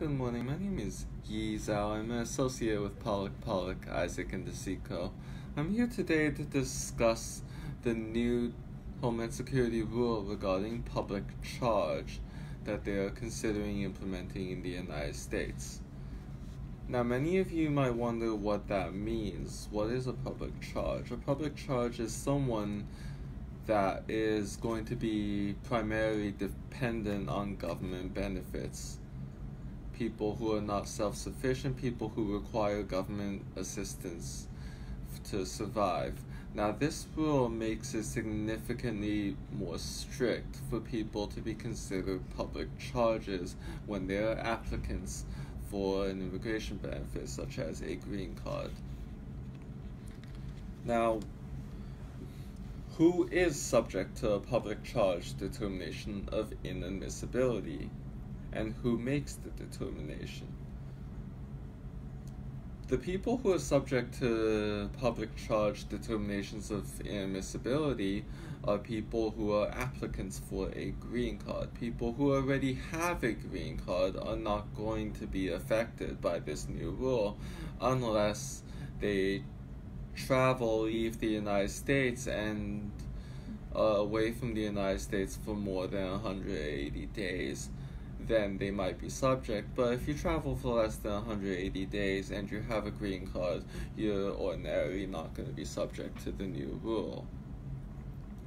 Good morning. My name is Yi Zhao. I'm an associate with Pollack, Pollack, Isaac, and DeCicco. I'm here today to discuss the new Homeland Security rule regarding public charge that they are considering implementing in the United States. Now, many of you might wonder what that means. What is a public charge? A public charge is someone that is going to be primarily dependent on government benefits. People who are not self sufficient, people who require government assistance to survive. Now, this rule makes it significantly more strict for people to be considered public charges when they are applicants for an immigration benefit, such as a green card. Now, who is subject to a public charge determination of inadmissibility, and who makes the determination? The people who are subject to public charge determinations of inadmissibility are people who are applicants for a green card. People who already have a green card are not going to be affected by this new rule unless they travel, leave the United States, and uh, away from the United States for more than 180 days then they might be subject. But if you travel for less than 180 days and you have a green card, you're ordinarily not going to be subject to the new rule.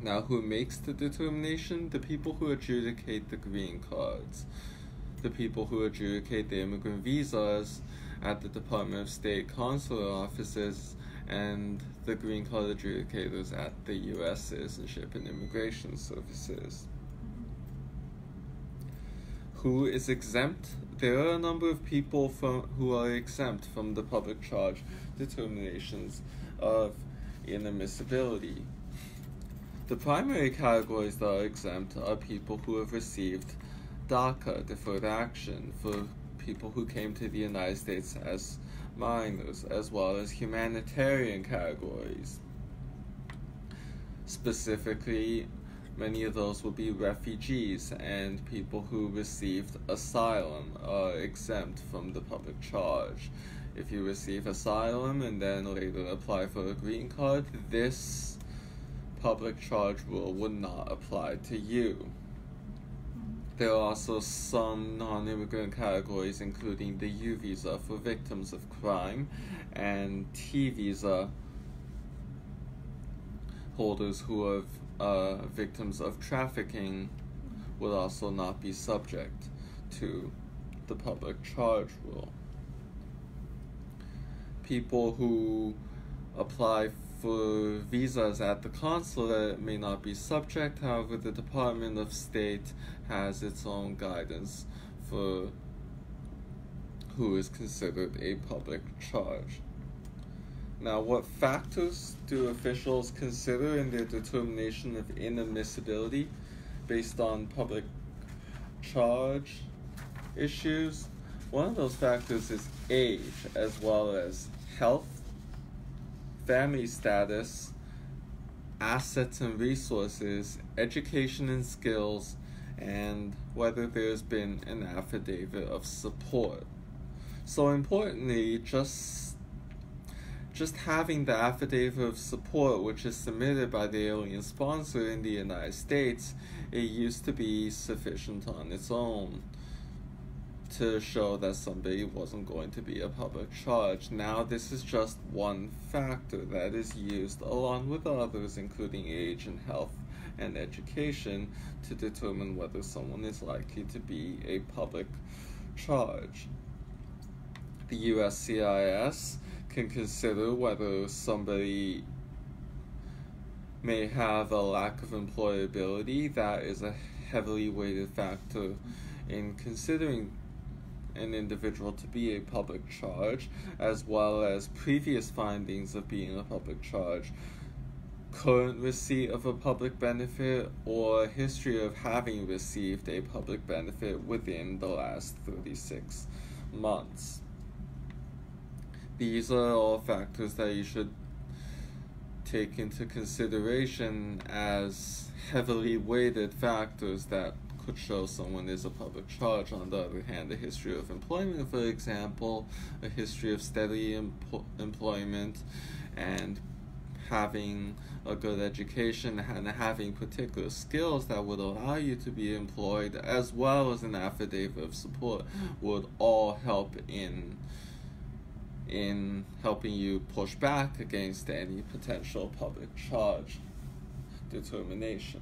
Now, who makes the determination? The people who adjudicate the green cards. The people who adjudicate the immigrant visas at the Department of State consular offices and the green card adjudicators at the U.S. Citizenship and Immigration Services who is exempt. There are a number of people from who are exempt from the public charge determinations of inadmissibility. The primary categories that are exempt are people who have received DACA, deferred action, for people who came to the United States as minors, as well as humanitarian categories. Specifically, Many of those will be refugees and people who received asylum are exempt from the public charge. If you receive asylum and then later apply for a green card, this public charge rule would not apply to you. There are also some non immigrant categories, including the U visa for victims of crime and T visa holders who are uh, victims of trafficking will also not be subject to the public charge rule. People who apply for visas at the consulate may not be subject, however, the Department of State has its own guidance for who is considered a public charge. Now, what factors do officials consider in their determination of inadmissibility based on public charge issues? One of those factors is age, as well as health, family status, assets and resources, education and skills, and whether there's been an affidavit of support. So, importantly, just just having the affidavit of support, which is submitted by the alien sponsor in the United States, it used to be sufficient on its own to show that somebody wasn't going to be a public charge. Now, this is just one factor that is used along with others, including age and health and education, to determine whether someone is likely to be a public charge. The USCIS can consider whether somebody may have a lack of employability. That is a heavily weighted factor in considering an individual to be a public charge, as well as previous findings of being a public charge, current receipt of a public benefit, or history of having received a public benefit within the last 36 months. These are all factors that you should take into consideration as heavily weighted factors that could show someone is a public charge. On the other hand, a history of employment, for example, a history of steady employment and having a good education and having particular skills that would allow you to be employed, as well as an affidavit of support, would all help in in helping you push back against any potential public charge determination.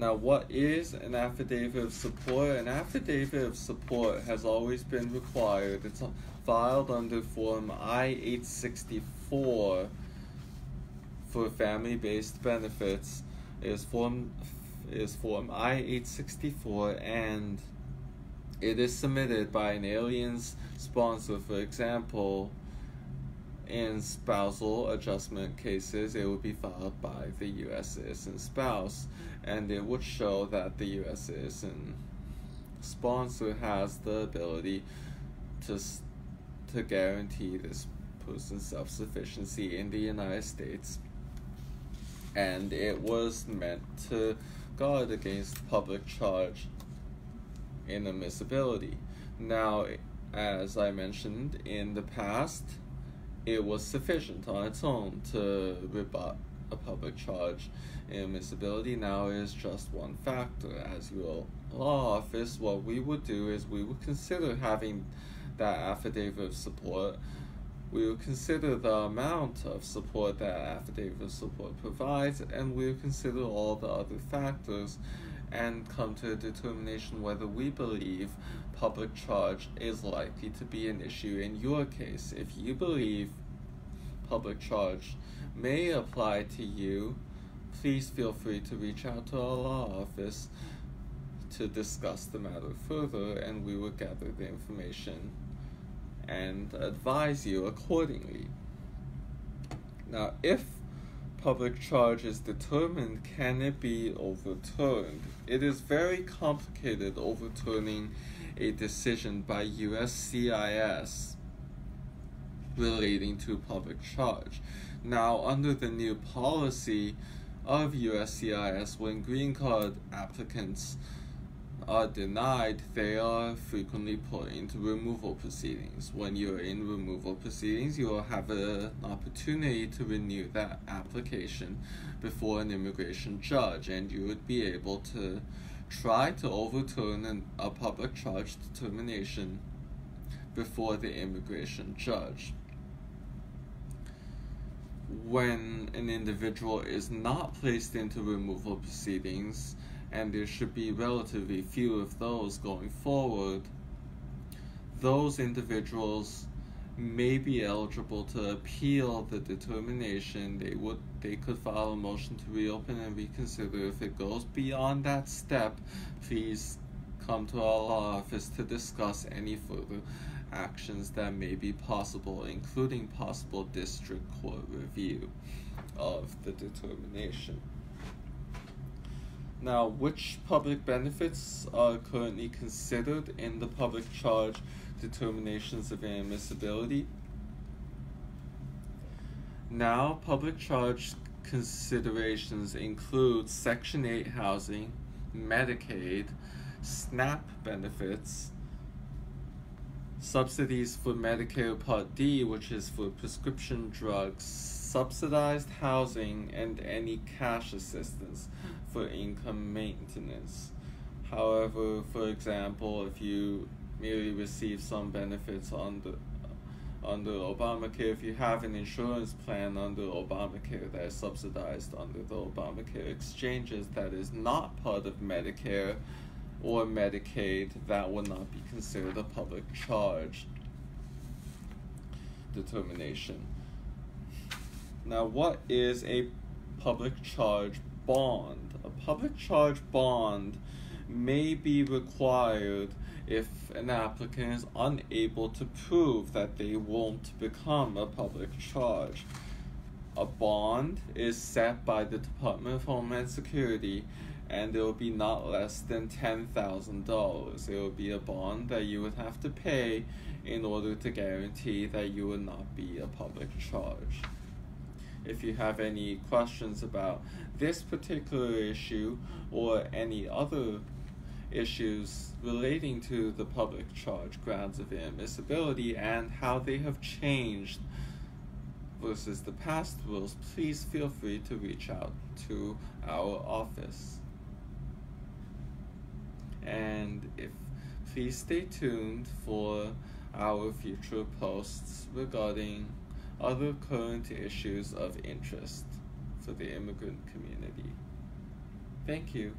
Now, what is an affidavit of support? An affidavit of support has always been required. It's filed under Form I 864 for family based benefits. It is Form, is Form I 864 and it is submitted by an alien's sponsor, for example, in spousal adjustment cases, it would be filed by the U.S. citizen spouse, and it would show that the U.S. citizen sponsor has the ability to to guarantee this person's self sufficiency in the United States, and it was meant to guard against public charge inadmissibility. Now, as I mentioned in the past, it was sufficient on its own to rebut a public charge. Inadmissibility now is just one factor. As your law office, what we would do is we would consider having that affidavit of support. We would consider the amount of support that affidavit of support provides, and we would consider all the other factors and come to a determination whether we believe public charge is likely to be an issue in your case. If you believe public charge may apply to you, please feel free to reach out to our law office to discuss the matter further and we will gather the information and advise you accordingly. Now, if public charge is determined, can it be overturned? It is very complicated overturning a decision by USCIS relating to public charge. Now, under the new policy of USCIS, when green card applicants are denied, they are frequently put into removal proceedings. When you're in removal proceedings, you will have a, an opportunity to renew that application before an immigration judge, and you would be able to try to overturn an, a public charge determination before the immigration judge. When an individual is not placed into removal proceedings, and there should be relatively few of those going forward, those individuals may be eligible to appeal the determination. They would they could file a motion to reopen and reconsider. If it goes beyond that step, please come to our law office to discuss any further actions that may be possible, including possible district court review of the determination. Now, which public benefits are currently considered in the public charge determinations of inadmissibility? Now, public charge considerations include Section 8 housing, Medicaid, SNAP benefits, subsidies for Medicare Part D, which is for prescription drugs, subsidized housing, and any cash assistance for income maintenance. However, for example, if you merely receive some benefits under under Obamacare, if you have an insurance plan under Obamacare that is subsidized under the Obamacare exchanges that is not part of Medicare or Medicaid, that will not be considered a public charge determination. Now, what is a public charge bond? A public charge bond may be required if an applicant is unable to prove that they won't become a public charge. A bond is set by the Department of Homeland Security and it will be not less than $10,000. It will be a bond that you would have to pay in order to guarantee that you will not be a public charge. If you have any questions about this particular issue or any other issues relating to the public charge grounds of inadmissibility and how they have changed versus the past rules, please feel free to reach out to our office. And if please stay tuned for our future posts regarding other current issues of interest for the immigrant community. Thank you.